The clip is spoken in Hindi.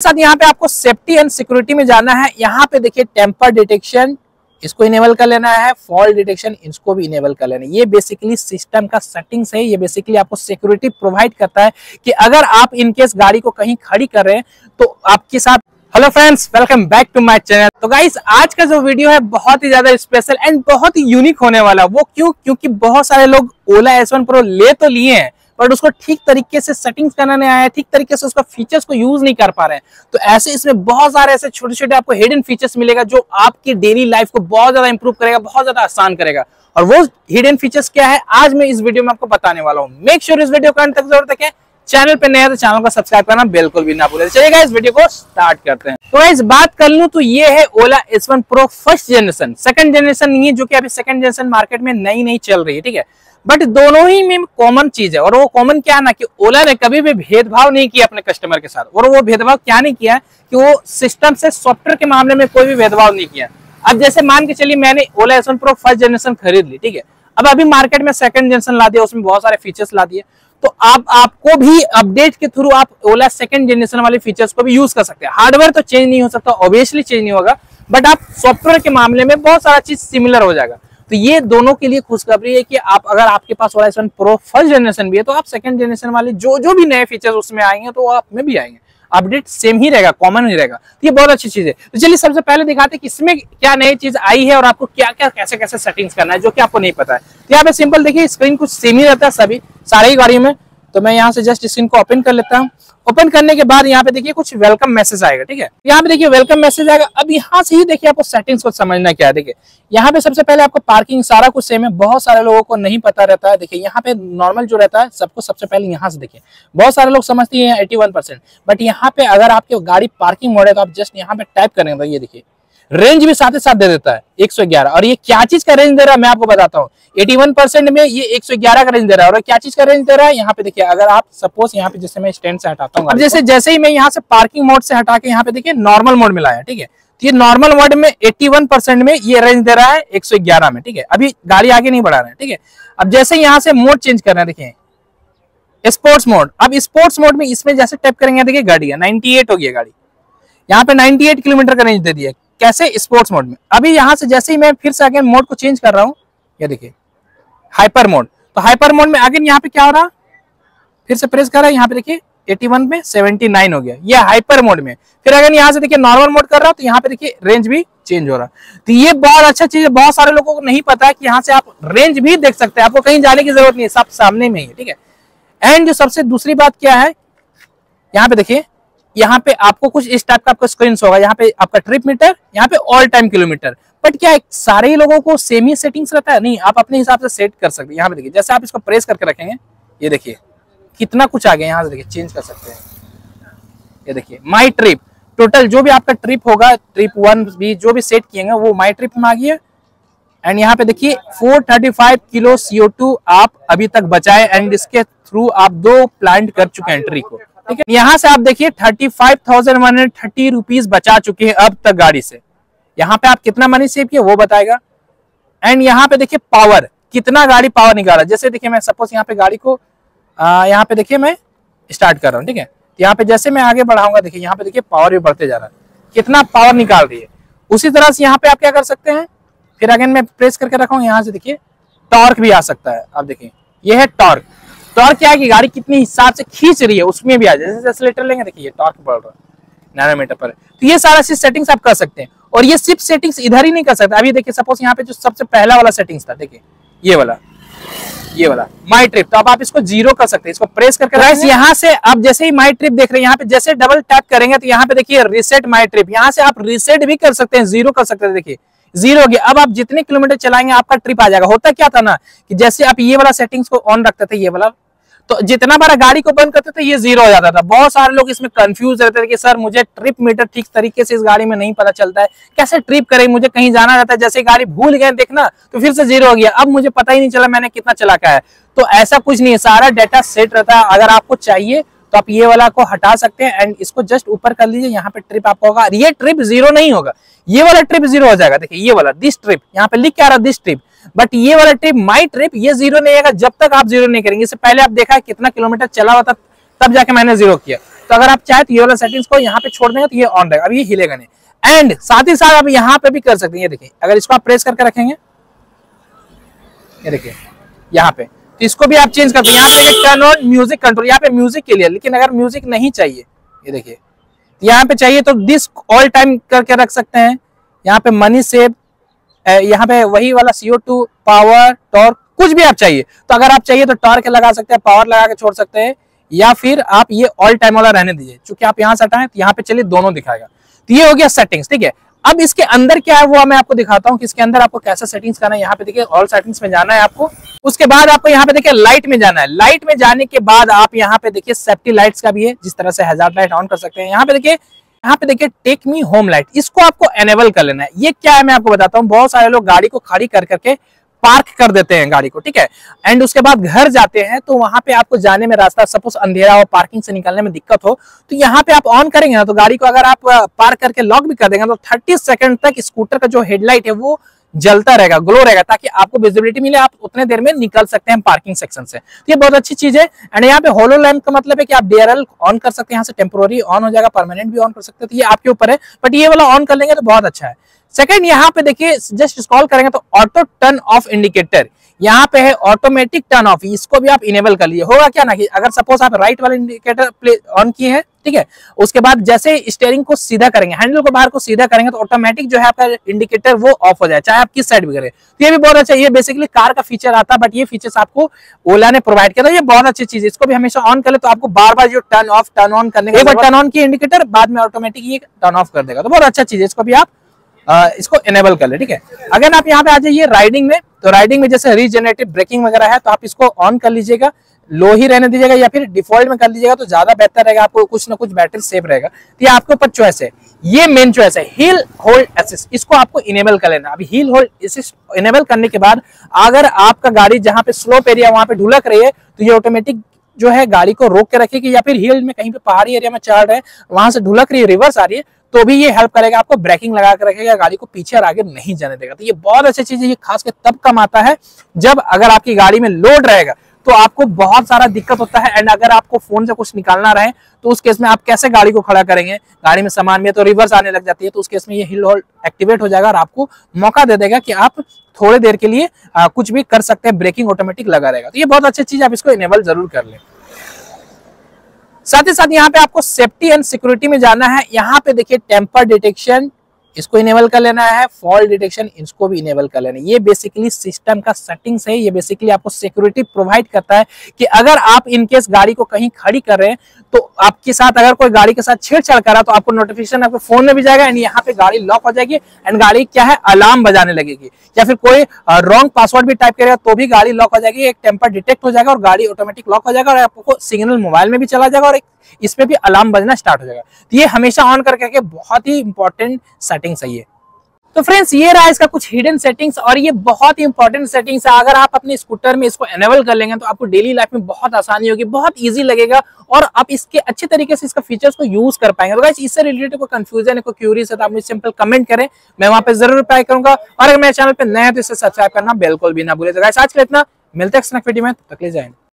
साथ यहाँ पे आपको सेफ्टी एंड सिक्योरिटी में जाना है। यहाँ पे देखिए टेम्पर डिटेक्शन इसको इनेबल कर लेना है। फॉल डिटेक्शन इसको भी इनेबल कर लेना है। ये बेसिकली सिस्टम का सेटिंग्स है। ये बेसिकली आपको सिक्योरिटी प्रोवाइड करता है कि अगर आप इनकेस गाड़ी को कहीं खड़ी कर रहे हैं तो आपके साथ hello friends welcome back to my channel तो गाइस आज का जो वीडियो है बहुत ही ज़्यादा स्पेशल एंड बहुत ही यूनिक होने वाला। वो क्यों? क्योंकि बहुत सारे लोग ओला एस वन प्रो ले तो लिए हैं। बट उसको ठीक तरीके से सेटिंग्स करना नहीं आया ठीक तरीके से उसका फीचर्स को यूज़ नहीं कर पा रहे तो ऐसे इसमें बहुत सारे ऐसे छोटे छोटे आपको हिडन फीचर्स मिलेगा जो आपकी डेली लाइफ को बहुत ज़्यादा इंप्रूव करेगा, बहुत ज़्यादा आसान करेगा। और वो हिडन फीचर्स क्या है, आज मैं इस वीडियो में आपको बताने वाला हूँ। मेक श्योर इस वीडियो का अंत तक ज़रूर तक है चैनल पे नया तो चैनल को सब्सक्राइब करना बिल्कुल भी ना भूले। चलिएगा इस वीडियो को स्टार्ट करते हैं। तो इस बात कर लू तो ये है Ola S one pro first generation second generation नहीं है, जो कि अभी सेकंड जनरेशन मार्केट में नई नई चल रही है, ठीक है? बट दोनों ही में कॉमन चीज़ है। और वो कॉमन क्या है ना कि ओला ने कभी भी भेदभाव नहीं किया अपने कस्टमर के साथ। और वो भेदभाव क्या नहीं किया कि वो सिस्टम से सॉफ्टवेयर के मामले में कोई भी भेदभाव नहीं किया। अब जैसे मान के चलिए मैंने Ola S pro first generation खरीद ली, ठीक है? अब अभी मार्केट में सेकंड जनरेशन ला दिया, उसमें बहुत सारे फीचर्स ला दिए। तो आप, आपको भी अपडेट के थ्रू आप ओला सेकंड जनरेशन वाले फीचर्स को भी यूज़ कर सकते हैं। हार्डवेयर तो चेंज नहीं हो सकता ऑब्वियसली चेंज नहीं होगा बट आप सॉफ्टवेयर के मामले में बहुत सारा चीज़ सिमिलर हो जाएगा। तो ये दोनों के लिए खुशखबरी है कि आप, अगर आपके पास वाला प्रो फ़र्स्ट जनरेशन भी है तो आप सेकंड जनरेशन वाले जो जो भी नए फीचर्स उसमें आएँगे तो आप में भी आएँगे। अपडेट सेम ही रहेगा कॉमन ही रहेगा। तो ये बहुत अच्छी चीज़ है। तो चलिए सबसे पहले दिखाते हैं कि इसमें क्या नई चीज़ आई है और आपको क्या क्या, कैसे कैसे सेटिंग्स करना है, जो कि आपको नहीं पता है। तो यहाँ पे सिंपल देखिए स्क्रीन कुछ सेम ही रहता है सभी, सारे ही गाड़ियों में। तो मैं यहाँ से जस्ट स्क्रीन को ओपन कर लेता हूँ। ओपन करने के बाद यहाँ पे देखिए कुछ वेलकम मैसेज आएगा, ठीक है? यहाँ पे देखिए वेलकम मैसेज आएगा। अब यहाँ से ही देखिए आपको सेटिंग्स को समझना क्या है, देखिए। यहाँ पे सबसे पहले आपको पार्किंग सारा कुछ सेम है, बहुत सारे लोगों को नहीं पता रहता है। देखिए, यहाँ पे नॉर्मल जो रहता है, सबको सबसे पहले यहाँ से देखिए। बहुत सारे लोग समझते हैं एटी बट यहाँ पे अगर आपकी गाड़ी पार्किंग मोड है तो आप जस्ट यहाँ पे टाइप करेंगे तो ये देखिए। रेंज भी साथ ही साथ दे देता है 111 और ये क्या चीज़ का रेंज दे रहा है मैं आपको बताता हूँ। 81 परसेंट में ये 111 का रेंज दे रहा है। और क्या चीज़ का रेंज दे रहा है यहाँ पे देखिए अगर आप सपोज़ यहाँ पे जैसे मैं स्टैंड से हटाता हूँ जैसे जैसे ही मैं यहाँ से पार्किंग मोड से हटा के यहाँ पे देखिए नॉर्मल मोड में लाया ठीक है? तो ये नॉर्मल मोड में 81 परसेंट में ये रेंज दे रहा है 111 में ठीक है? अभी गाड़ी आगे नहीं बढ़ा रहे हैं ठीक है? अब जैसे यहाँ से मोड चेंज करना है देखिए स्पोर्ट्स मोड अब स्पोर्ट्स मोड में इसमें जैसे टैप करेंगे देखिए गाड़ी है 98 हो गया गाड़ी। यहाँ पे 98 किलोमीटर का रेंज दे दिया। कैसे स्पोर्ट्स मोड में? अभी यहाँ से जैसे ही मैं फिर से अगेन मोड को चेंज कर रहा हूँ, ये देखिए हाइपर मोड तो हाइपर मोड में अगेन यहाँ पे क्या हो रहा? फिर से प्रेस कर रहा यहाँ पे देखिए 81 में 79 हो गया। ये हाइपर मोड में। फिर अगर यहाँ से देखिए नॉर्मल मोड कर रहा तो यहाँ पे देखिए रेंज भी चेंज हो रहा। तो ये बहुत अच्छा चीज़ है, बहुत सारे लोगों को नहीं पता है कि यहाँ से आप रेंज भी देख सकते हैं। आपको कहीं जाने की ज़रूरत नहीं है, सब सामने में ही ठीक है? एंड जो सबसे दूसरी बात क्या है, यहाँ पे देखिए यहाँ पे आपको कुछ इस टाइप का आपका स्क्रीन होगा। यहाँ पे आपका ट्रिप मीटर यहाँ पे ऑल टाइम किलोमीटर बट क्या है सारे ही लोगों को सेम ही सेटिंग्स रहता है? नहीं, आप अपने हिसाब से सेट कर सकते हैं। यहाँ पे देखिए, जैसे आप इसको प्रेस करके रखेंगे, ये देखिए, कितना कुछ आ गया यहाँ से देखिए चेंज कर सकते हैं। ये देखिए माई ट्रिप टोटल जो भी आपका ट्रिप होगा ट्रिप वन भी, जो भी सेट किए वो माई ट्रिप में आ गया एंड यहाँ पे देखिए 435 किलो CO2 आप अभी तक बचाए एंड इसके थ्रू आप दो प्लांट कर चुके हैं एंट्री को। ठीक है? यहाँ से आप देखिए, thirty five thousand one hundred thirty rupees बचा चुके हैं अब तक गाड़ी से। यहाँ पे आप कितना मनी सेव किए वो बताएगा। एंड यहाँ पे देखिए पावर कितना गाड़ी पावर निकाला। जैसे देखिए, मैं सपोज़ यहाँ पे गाड़ी को यहाँ पे देखिए, मैं स्टार्ट कर रहा हूँ, ठीक है? तो यहाँ पे जैसे मैं आगे बढ़ाऊँगा, देखिए, यहाँ पे देखिए पावर भी बढ़ते जा रहा है। कितना पावर निकाल रही है। उसी तरह से यहाँ पे आप क्या कर सकते हैं? फिर अगेन मैं प्रेस करके रखा यहाँ से देखिए टॉर्क भी आ सकता है। आप देखिए ये है टॉर्क टॉर्क क्या है कि गाड़ी कितने हिसाब से खींच रही है उसमें भी आ जाए। जैसे एक्सलेटर लेंगे देखिए टॉर्क बढ़ रहा है नैनोमीटर पर। तो ये सारा चीज़ सेटिंग्स आप कर सकते हैं। और ये सिर्फ़ सेटिंग्स इधर ही नहीं कर सकते। अभी देखिए सपोज़ यहाँ पे जो सबसे पहला वाला सेटिंग्स था देखिए ये वाला ये वाला माई ट्रिप तो अब आप इसको ज़ीरो कर सकते हैं। इसको प्रेस करके गाइस यहाँ से आप जैसे ही माई ट्रिप देख रहे हैं यहाँ पे जैसे डबल टैप करेंगे तो यहाँ पे देखिए रिसेट माई ट्रिप यहाँ से आप रिसेट भी कर सकते हैं ज़ीरो कर सकते हैं देखिए ज़ीरो हो गया। अब आप जितने किलोमीटर चलाएँगे आपका ट्रिप आ जाएगा। होता क्या था ना कि जैसे आप ये वाला सेटिंग्स को ऑन रखते थे ये वाला तो जितना बार गाड़ी को बंद करते थे, ये ज़ीरो हो जाता था। बहुत सारे लोग इसमें कंफ्यूज रहते थे कि, सर, मुझे ट्रिप मीटर ठीक तरीके से इस गाड़ी में नहीं पता चलता है। कैसे ट्रिप करें? मुझे कहीं जाना रहता है। जैसे गाड़ी भूल गए देखना तो फिर से ज़ीरो हो गया। अब मुझे पता ही नहीं चला मैंने कितना चला का है। तो ऐसा कुछ नहीं है। सारा डेटा सेट रहता है। अगर आपको चाहिए तो आप ये वाला को हटा सकते हैं एंड इसको जस्ट ऊपर कर लीजिए। यहाँ पे ट्रिप आपका होगा। ये ट्रिप ज़ीरो नहीं होगा। ये वाला ट्रिप ज़ीरो हो जाएगा। देखिए, ये वाला दिस ट्रिप यहाँ पे लिख के आ रहा दिस ट्रिप बट ये वाला ट्रिप माई ट्रिप ये ज़ीरो नहीं आएगा जब तक आप ज़ीरो नहीं करेंगे। इससे पहले आप देखा कितना किलोमीटर चला हुआ था, तब जाके मैंने ज़ीरो किया। तो अगर आप चाहे तो ये वाला सेटिंग्स को यहाँ पे छोड़ देंगे तो ये ऑन रहेगा। अब ये हिलेगा नहीं एंड साथ ही साथ आप यहाँ पे भी कर सकते हैं। ये देखिए, अगर इसको आप प्रेस करके रखेंगे, ये देखिए, यहाँ पे। तो इसको भी आप चेंज करते हैं यहाँ पे टर्न ऑन म्यूज़िक कंट्रोल यहाँ पे म्यूज़िक के लिए। लेकिन अगर म्यूज़िक नहीं चाहिए, ये देखिए यहाँ पे चाहिए तो डिस्क ऑल टाइम करके रख सकते हैं। यहाँ पे मनी सेव यहाँ पे वही वाला सीओ टू पावर टॉर्क कुछ भी आप चाहिए। तो अगर आप चाहिए तो टॉर्क लगा सकते हैं पावर लगा के छोड़ सकते हैं, या फिर आप ये ऑल टाइम वाला रहने दीजिए। चूँकि आप यहाँ से हटाएँ तो यहाँ पे चलिए दोनों दिखाएगा। तो ये हो गया सेटिंग्स ठीक है? अब इसके अंदर क्या है वो मैं आपको दिखाता हूँ कि इसके अंदर आपको कैसा सेटिंग्स करना है। यहाँ पे देखिए ऑल सेटिंग्स में जाना है आपको। उसके बाद आपको यहाँ पे देखिए लाइट में जाना है। लाइट में जाने के बाद आप यहाँ पे देखिए सेफ्टी लाइट्स का भी है, जिस तरह से हज़ार लाइट ऑन कर सकते हैं। यहाँ पे देखिए यहाँ पे देखिए टेक मी होम लाइट इसको आपको एनेबल कर लेना है। ये क्या है, मैं आपको बताता हूँ, बहुत सारे लोग गाड़ी को खड़ी कर करके पार्क कर देते हैं गाड़ी को, ठीक है? एंड उसके बाद घर जाते हैं तो वहाँ पे आपको जाने में रास्ता सपोज़ अंधेरा हो पार्किंग से निकलने में दिक्कत हो तो यहाँ पे आप ऑन करेंगे ना तो गाड़ी को अगर आप पार्क करके लॉक भी कर देंगे तो थर्टी सेकंड तक स्कूटर का जो हेडलाइट है, वो जलता रहेगा ग्लो रहेगा, ताकि आपको विजिबिलिटी मिले, आप उतने देर में निकल सकते हैं पार्किंग सेक्शन से। तो ये बहुत अच्छी चीज़ है। एंड यहाँ पे होलो लैम्प का मतलब है कि आप डीआरएल ऑन कर सकते हैं, यहाँ से टेम्पोरी ऑन हो जाएगा परमानेंट भी ऑन कर सकते हैं तो ये आपके ऊपर है। बट ये वाला ऑन कर लेंगे तो बहुत अच्छा है। सेकंड यहाँ पे देखिए जस्ट स्क्रॉल करेंगे तो ऑटो टर्न ऑफ़ इंडिकेटर यहाँ पे है ऑटोमेटिक टर्न ऑफ़ इसको भी आप इनेबल कर लिए होगा क्या ना कि अगर सपोज़ आप राइट वाले इंडिकेटर प्ले ऑन किए हैं ठीक है? उसके बाद जैसे स्टेयरिंग को सीधा करेंगे हैंडल को बाहर को सीधा करेंगे तो ऑटोमेटिक जो है आपका इंडिकेटर वो ऑफ़ हो जाए चाहे आप किस साइड भी करें। तो ये भी बहुत अच्छा ये बेसिकली कार का फीचर आता है बट ये फीचर्स आपको ओला ने प्रोवाइड किया था। ये बहुत अच्छी चीज़ है इसको भी हमेशा ऑन कर ले तो आपको बार बार जो टर्न ऑफ़ टर्न ऑन करने एक बार टर्न ऑन किया इंडिकेटर बाद में ऑटोमेटिक ये टर्न ऑफ़ कर देगा। तो बहुत अच्छा चीज़ है इसको भी आप इसको एनेबल कर ले ठीक है? अगर आप यहाँ पे आ जाइए राइडिंग में तो राइडिंग में जैसे रीजनरेटिव ब्रेकिंग वगैरह है तो आप इसको ऑन कर लीजिएगा। लो ही रहने दीजिएगा या फिर डिफ़ॉल्ट में कर लीजिएगा तो ज़्यादा बेहतर रहेगा, आपको कुछ ना कुछ बैटरी सेफ़ रहेगा। तो ये आपके ऊपर चॉइस है। ये मेन चॉइस है। हिल होल्ड एसिस्ट इसको आपको इनेबल कर लेना। अभी हिल होल्ड एसिस्ट इनेबल करने के बाद अगर आपका गाड़ी जहाँ पे स्लोप एरिया वहाँ पे ढुलक रही है तो ये ऑटोमेटिक जो है गाड़ी को रोक के रखेगी या फिर हिल में कहीं पे पहाड़ी एरिया में चढ़ रहे हैं, वहाँ से ढुलक रही है रिवर्स आ रही है तो भी ये हेल्प करेगा, आपको ब्रेकिंग लगा कर रखेगा, गाड़ी को पीछे और आगे नहीं जाने देगा। तो ये बहुत अच्छी चीज़ है, ये खास कर तब कम आता है जब अगर आपकी गाड़ी में लोड रहेगा। तो आपको बहुत सारा दिक्कत होता है। एंड अगर आपको फ़ोन से कुछ निकालना रहे तो उस केस में आप कैसे गाड़ी को खड़ा करेंगे? गाड़ी में सामान में तो रिवर्स आने लग जाती है तो उस केस में ये हिल होल्ड एक्टिवेट हो जाएगा और आपको मौका दे देगा कि आप थोड़े देर के लिए आ, कुछ भी कर सकते हैं ब्रेकिंग ऑटोमेटिक लगा रहेगा। तो ये बहुत अच्छी चीज़ आप इसको इनेबल ज़रूर कर लें। साथ ही साथ यहाँ पे आपको सेफ्टी एंड सिक्योरिटी में जाना है। यहाँ पे देखिए टेम्पर डिटेक्शन इसको इनेबल कर लेना है फॉल डिटेक्शन इसको भी इनेबल कर लेना है। ये बेसिकली सिस्टम का सेटिंग्स है, ये बेसिकली आपको सिक्योरिटी प्रोवाइड करता है कि अगर आप इनकेस गाड़ी को कहीं खड़ी कर रहे हैं तो आपके साथ अगर कोई गाड़ी के साथ छेड़छाड़ करा तो आपको नोटिफिकेशन आपके फ़ोन में भी जाएगा एंड यहाँ पे गाड़ी लॉक हो जाएगी एंड गाड़ी क्या है अलार्म बजाने लगेगी। या फिर कोई रॉन्ग पासवर्ड भी टाइप करेगा तो भी गाड़ी लॉक हो जाएगी, एक टेम्पर डिटेक्ट हो जाएगा और गाड़ी ऑटोमेटिक लॉक हो जाएगा और आपको सिग्नल मोबाइल में भी चला जाएगा और इसमें भी अलार्म बजना स्टार्ट हो जाएगा। तो ये हमेशा ऑन करके बहुत ही इंपॉर्टेंट सेटिंग्स है तो फ्रेंड्स ये रहा इसका कुछ हिडन सेटिंग्स और ये बहुत ही इंपॉर्टेंट सेटिंग्स है। अगर आप अपने स्कूटर में इसको एनेबल कर लेंगे तो आपको डेली लाइफ में बहुत आसानी होगी, बहुत इजी लगेगा और आप इसके अच्छे तरीके से इसका फीचर्स को यूज़ कर पाएँगे। तो इससे रिलेटेड कोई कंफ्यूजन है, कोई क्यूरीज है तो आप मुझे सिंपल कमेंट करें, मैं वहाँ पर ज़रूर रिप्लाई करूँगा। और अगर मेरे चैनल पर नए हैं तो इसे सब्सक्राइब करना बिल्कुल भी ना भूले। तो आज के इतना। मिलते हैं जाए